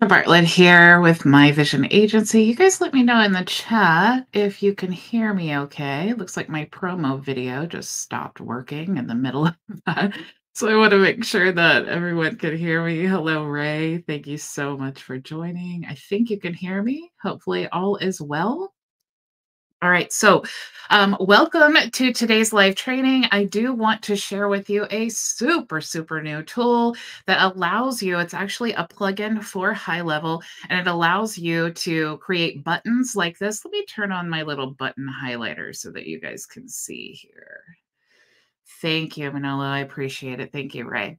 Bartlett here with My Vision Agency. You guys let me know in the chat if you can hear me okay. Looks like my promo video just stopped working in the middle of that. So I want to make sure that everyone can hear me. Hello, Ray. Thank you so much for joining. I think you can hear me. Hopefully, all is well. All right, so um, welcome to today's live training. I do want to share with you a super, super new tool that allows you, it's actually a plugin for HighLevel, and it allows you to create buttons like this. Let me turn on my little button highlighter so that you guys can see here. Thank you, Manolo. I appreciate it. Thank you, Ray.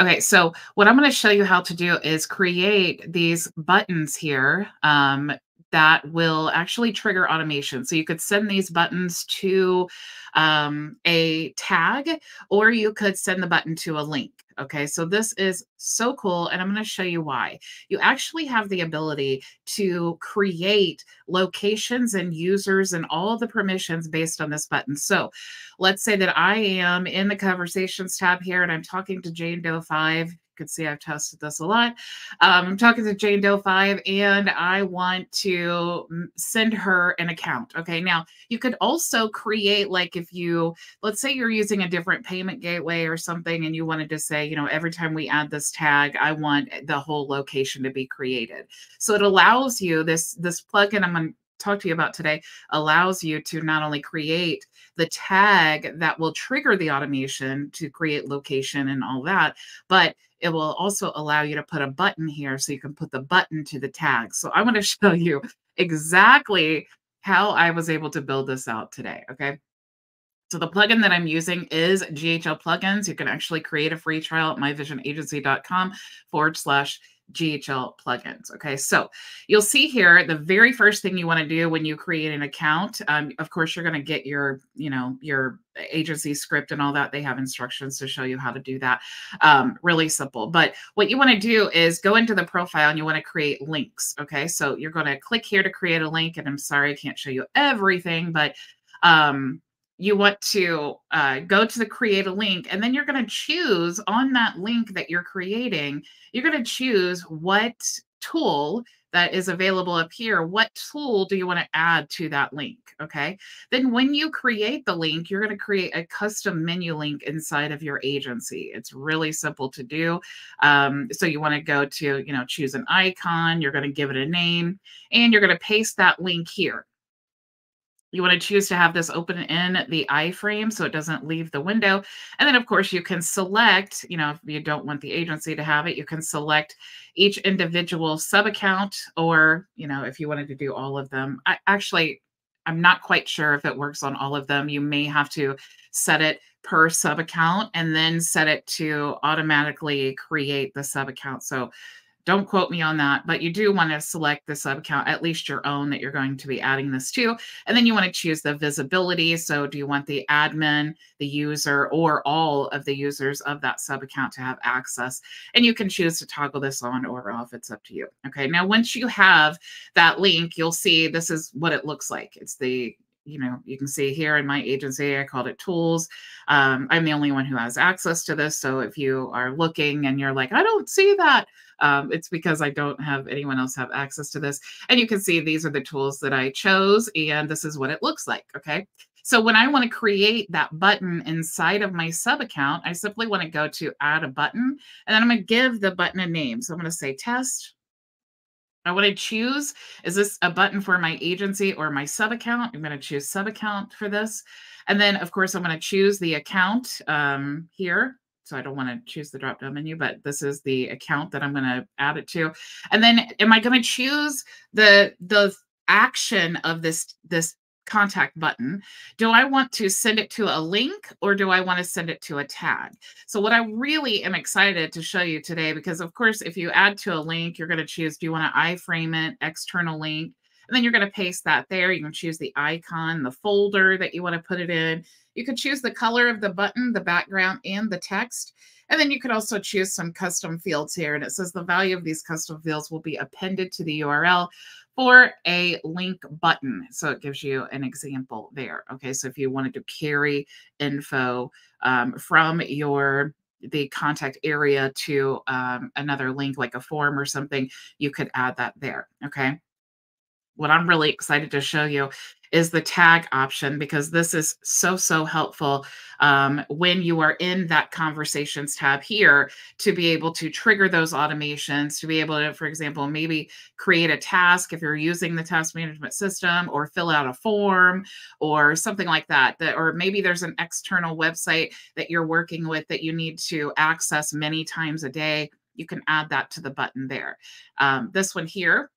Okay, so what I'm going to show you how to do is create these buttons here um, that will actually trigger automation. So you could send these buttons to um, a tag, or you could send the button to a link. Okay, so this is so cool, and I'm going to show you why. You actually have the ability to create locations and users and all the permissions based on this button. So let's say that I am in the conversations tab here and I'm talking to Jane Doe 5 can see I've tested this a lot. Um, I'm talking to Jane Doe 5 and I want to mm, send her an account. Okay. Now you could also create, like, if you, let's say you're using a different payment gateway or something and you wanted to say, you know, every time we add this tag, I want the whole location to be created. So it allows you this, this plugin I'm going talk to you about today allows you to not only create the tag that will trigger the automation to create location and all that, but it will also allow you to put a button here so you can put the button to the tag. So I want to show you exactly how I was able to build this out today. Okay. So the plugin that I'm using is GHL plugins. You can actually create a free trial at myvisionagency.com forward slash GHL plugins. Okay, so you'll see here the very first thing you want to do when you create an account. Um, of course, you're going to get your, you know, your agency script and all that. They have instructions to show you how to do that. Um, really simple. But what you want to do is go into the profile and you want to create links. Okay, so you're going to click here to create a link. And I'm sorry I can't show you everything, but um, you want to uh, go to the create a link and then you're going to choose on that link that you're creating you're going to choose what tool that is available up here what tool do you want to add to that link okay? Then when you create the link you're going to create a custom menu link inside of your agency. It's really simple to do um, so you want to go to you know choose an icon you're going to give it a name and you're going to paste that link here you want to choose to have this open in the iframe so it doesn't leave the window. And then, of course, you can select, you know, if you don't want the agency to have it, you can select each individual sub account, or, you know, if you wanted to do all of them. I actually, I'm not quite sure if it works on all of them. You may have to set it per sub account and then set it to automatically create the sub account. So don't quote me on that, but you do want to select the sub account, at least your own that you're going to be adding this to. And then you want to choose the visibility. So do you want the admin, the user, or all of the users of that sub account to have access? And you can choose to toggle this on or off. It's up to you. Okay. Now, once you have that link, you'll see this is what it looks like. It's the you know, you can see here in my agency, I called it tools. Um, I'm the only one who has access to this. So if you are looking and you're like, I don't see that, um, it's because I don't have anyone else have access to this. And you can see these are the tools that I chose, and this is what it looks like. Okay. So when I want to create that button inside of my sub account, I simply want to go to add a button, and then I'm going to give the button a name. So I'm going to say test I want to choose, is this a button for my agency or my sub account? I'm going to choose sub account for this. And then of course I'm going to choose the account um, here. So I don't want to choose the drop down menu, but this is the account that I'm going to add it to. And then am I going to choose the, the action of this, this contact button. Do I want to send it to a link or do I want to send it to a tag? So what I really am excited to show you today, because of course, if you add to a link, you're going to choose, do you want to iframe it, external link? And then you're going to paste that there. You can choose the icon, the folder that you want to put it in. You could choose the color of the button, the background, and the text. And then you could also choose some custom fields here. And it says the value of these custom fields will be appended to the URL for a link button. So it gives you an example there. Okay, so if you wanted to carry info um, from your the contact area to um, another link like a form or something, you could add that there. Okay what I'm really excited to show you is the tag option because this is so, so helpful um, when you are in that conversations tab here to be able to trigger those automations, to be able to, for example, maybe create a task if you're using the task management system or fill out a form or something like that. that or maybe there's an external website that you're working with that you need to access many times a day. You can add that to the button there. Um, this one here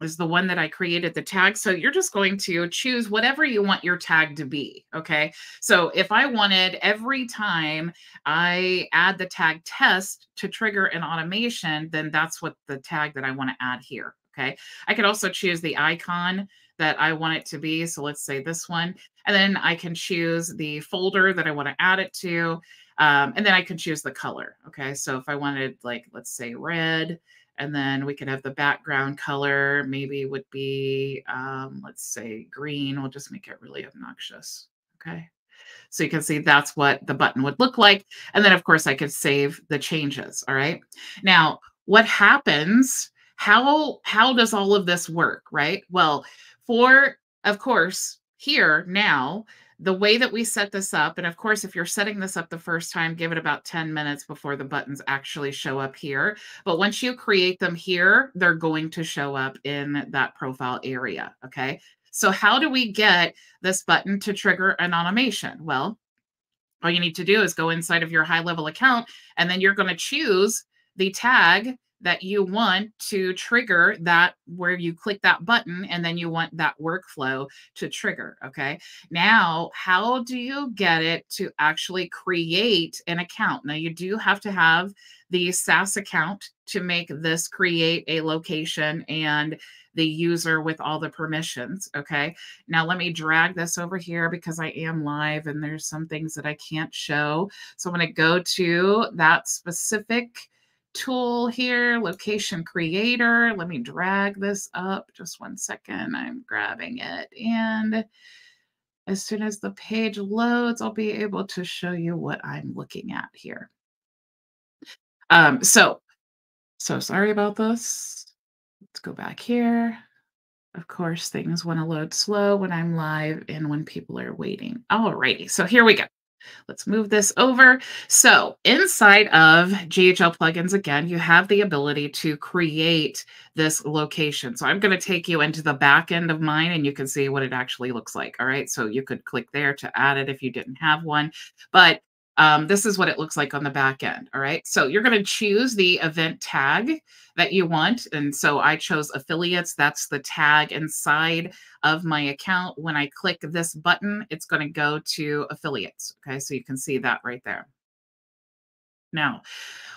is the one that I created the tag. So you're just going to choose whatever you want your tag to be. Okay. So if I wanted every time I add the tag test to trigger an automation, then that's what the tag that I want to add here. Okay. I could also choose the icon that I want it to be. So let's say this one. And then I can choose the folder that I want to add it to. Um, and then I can choose the color. Okay. So if I wanted like, let's say red, and then we could have the background color maybe would be, um, let's say green. We'll just make it really obnoxious. Okay. So you can see that's what the button would look like. And then of course I could save the changes. All right. Now what happens, how, how does all of this work? Right. Well, for, of course, here now, the way that we set this up, and of course, if you're setting this up the first time, give it about 10 minutes before the buttons actually show up here. But once you create them here, they're going to show up in that profile area. Okay. So how do we get this button to trigger an automation? Well, all you need to do is go inside of your HighLevel account, and then you're going to choose the tag that you want to trigger that where you click that button and then you want that workflow to trigger. Okay. Now, how do you get it to actually create an account? Now, you do have to have the SaaS account to make this create a location and the user with all the permissions. Okay. Now let me drag this over here because I am live and there's some things that I can't show. So I'm going to go to that specific tool here, location creator. Let me drag this up just one second. I'm grabbing it. And as soon as the page loads, I'll be able to show you what I'm looking at here. Um, so, so sorry about this. Let's go back here. Of course, things want to load slow when I'm live and when people are waiting. Alrighty, so here we go. Let's move this over. So inside of GHL plugins, again, you have the ability to create this location. So I'm going to take you into the back end of mine and you can see what it actually looks like. All right. So you could click there to add it if you didn't have one. But um, this is what it looks like on the back end. All right. So you're going to choose the event tag that you want. And so I chose affiliates. That's the tag inside of my account. When I click this button, it's going to go to affiliates. Okay. So you can see that right there. Now,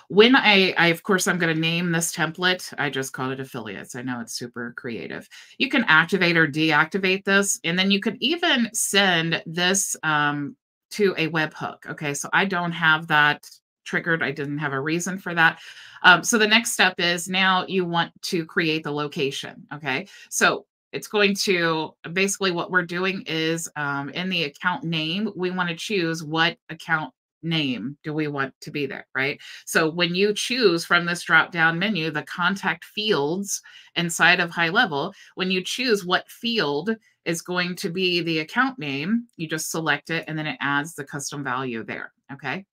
when I, I, of course, I'm going to name this template. I just called it affiliates. I know it's super creative. You can activate or deactivate this, and then you could even send this um, to a webhook. Okay, so I don't have that triggered. I didn't have a reason for that. Um, so the next step is now you want to create the location. Okay, so it's going to basically what we're doing is um, in the account name, we want to choose what account name do we want to be there, right? So when you choose from this drop down menu, the contact fields inside of HighLevel, when you choose what field is going to be the account name, you just select it and then it adds the custom value there. Okay.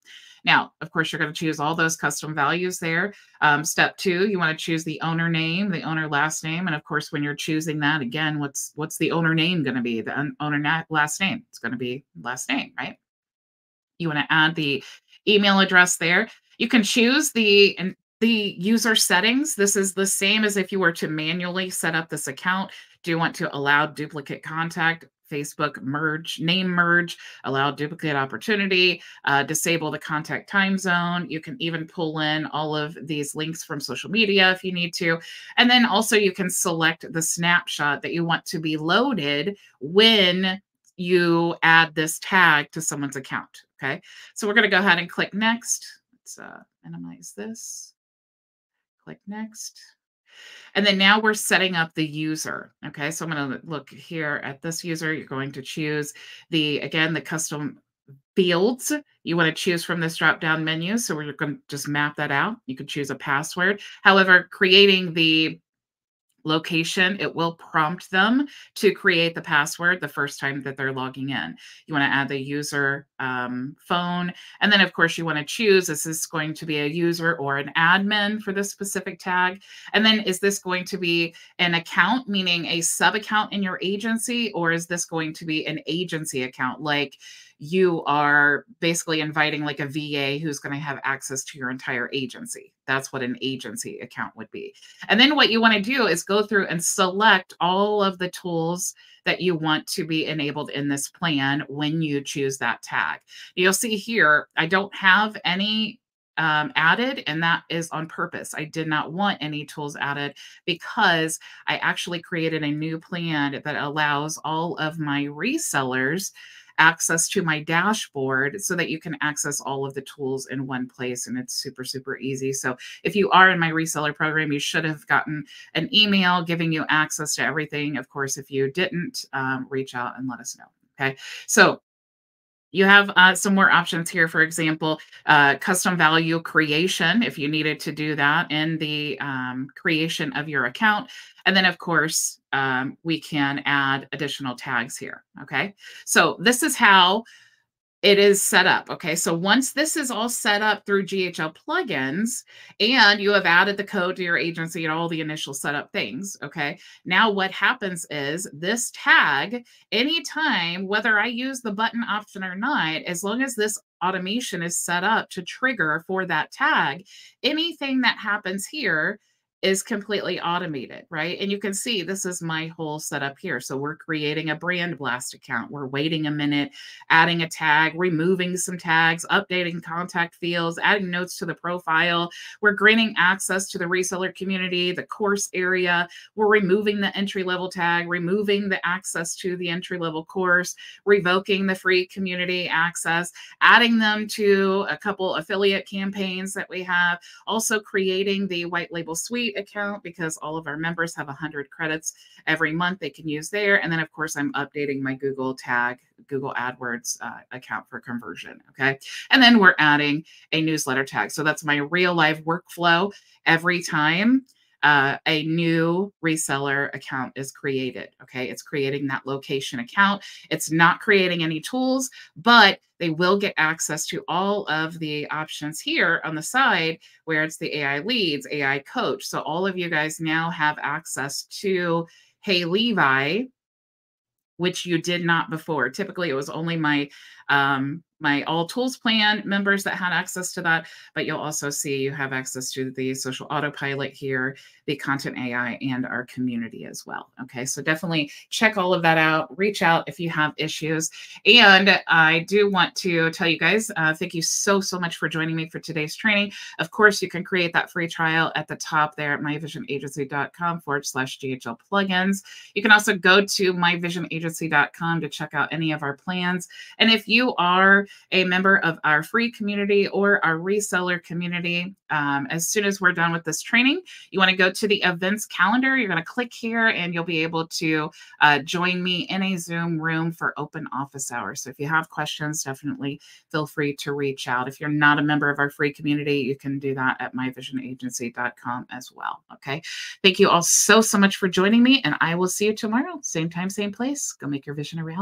Now, of course, you're going to choose all those custom values there. Um, step two, you want to choose the owner name, the owner last name, and of course, when you're choosing that, again, what's what's the owner name going to be? The owner last name. It's going to be last name, right? You want to add the email address there. You can choose the the user settings. This is the same as if you were to manually set up this account. Do you want to allow duplicate contact? Facebook merge, name merge, allow duplicate opportunity, uh, disable the contact time zone. You can even pull in all of these links from social media if you need to. And then also you can select the snapshot that you want to be loaded when you add this tag to someone's account. Okay, so we're going to go ahead and click next. Let's uh, minimize this. Click next. And then now we're setting up the user. Okay, so I'm going to look here at this user. You're going to choose the, again, the custom fields you want to choose from this drop down menu. So we're going to just map that out. You can choose a password. However, creating the location, it will prompt them to create the password the first time that they're logging in. You want to add the user um, phone. And then, of course, you want to choose is this going to be a user or an admin for this specific tag? And then is this going to be an account, meaning a sub account in your agency, or is this going to be an agency account like you are basically inviting like a VA who's going to have access to your entire agency. That's what an agency account would be. And then what you want to do is go through and select all of the tools that you want to be enabled in this plan when you choose that tag. You'll see here, I don't have any um, added, and that is on purpose. I did not want any tools added because I actually created a new plan that allows all of my resellers access to my dashboard so that you can access all of the tools in one place and it's super super easy. So if you are in my reseller program you should have gotten an email giving you access to everything. Of course if you didn't um, reach out and let us know okay? So you have uh, some more options here, for example, uh, custom value creation, if you needed to do that in the um, creation of your account. And then, of course, um, we can add additional tags here. Okay. So this is how it is set up. Okay. So once this is all set up through GHL plugins and you have added the code to your agency and all the initial setup things. Okay. Now what happens is this tag, anytime, whether I use the button option or not, as long as this automation is set up to trigger for that tag, anything that happens here is completely automated, right? And you can see this is my whole setup here. So we're creating a brand blast account. We're waiting a minute, adding a tag, removing some tags, updating contact fields, adding notes to the profile. We're granting access to the reseller community, the course area. We're removing the entry level tag, removing the access to the entry level course, revoking the free community access, adding them to a couple affiliate campaigns that we have, also creating the white label suite account because all of our members have 100 credits every month they can use there. And then, of course, I'm updating my Google tag, Google AdWords uh, account for conversion. Okay. And then we're adding a newsletter tag. So that's my real life workflow every time uh, a new reseller account is created. Okay, it's creating that location account. It's not creating any tools, but they will get access to all of the options here on the side where it's the AI leads, AI coach. So all of you guys now have access to Hey Levi, which you did not before. Typically, it was only my um, my all tools plan members that had access to that, but you'll also see you have access to the social autopilot here, the content AI, and our community as well. Okay, so definitely check all of that out. Reach out if you have issues. And I do want to tell you guys, uh, thank you so, so much for joining me for today's training. Of course, you can create that free trial at the top there at myvisionagency.com forward slash GHL plugins. You can also go to myvisionagency.com to check out any of our plans. And if you are a member of our free community or our reseller community. Um, as soon as we're done with this training, you want to go to the events calendar. You're going to click here and you'll be able to uh, join me in a Zoom room for open office hours. So if you have questions, definitely feel free to reach out. If you're not a member of our free community, you can do that at myvisionagency.com as well. Okay. Thank you all so, so much for joining me, and I will see you tomorrow. Same time, same place. Go make your vision a reality.